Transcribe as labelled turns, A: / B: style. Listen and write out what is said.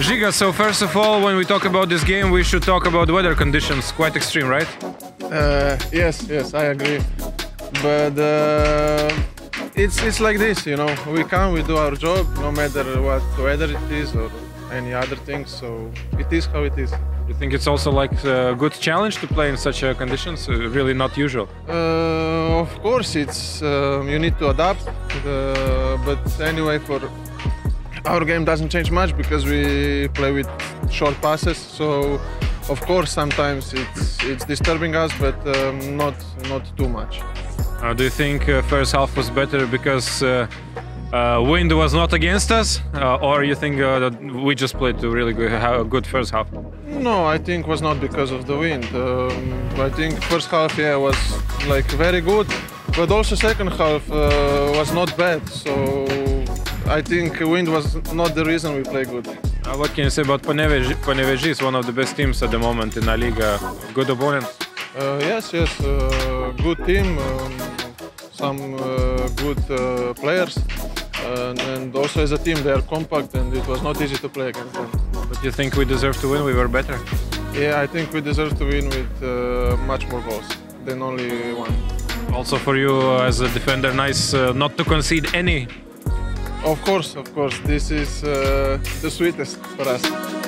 A: Liga. So first of all, when we talk about this game, we should talk about weather conditions. Quite extreme, right?
B: Uh, yes, yes, I agree. But uh, it's it's like this, you know. We come, we do our job, no matter what weather it is or any other thing. So it is how it is.
A: You think it's also like a good challenge to play in such uh, conditions? Uh, really not usual.
B: Uh, of course, it's um, you need to adapt. Uh, but anyway, for our game doesn't change much because we play with short passes. So of course, sometimes it's it's disturbing us, but um, not not too much.
A: Uh, do you think uh, first half was better because uh, uh, wind was not against us, uh, or you think uh, that we just played a really good, a good first half?
B: No, I think was not because of the wind. Um, I think first half yeah was like very good, but also second half uh, was not bad. So I think wind was not the reason we play good.
A: Uh, what can you say about Panevėžys? Panevėžys is one of the best teams at the moment in La Liga. Good opponent.
B: Uh, yes, yes, uh, good team, um, some uh, good uh, players, and, also as a team they are compact and it was not easy to play against them.
A: But you think we deserve to win? We were better.
B: Yeah, I think we deserve to win with uh, much more goals than only one.
A: Also for you as a defender, nice uh, not to concede any.
B: Of course, of course, this is uh, the sweetest for us.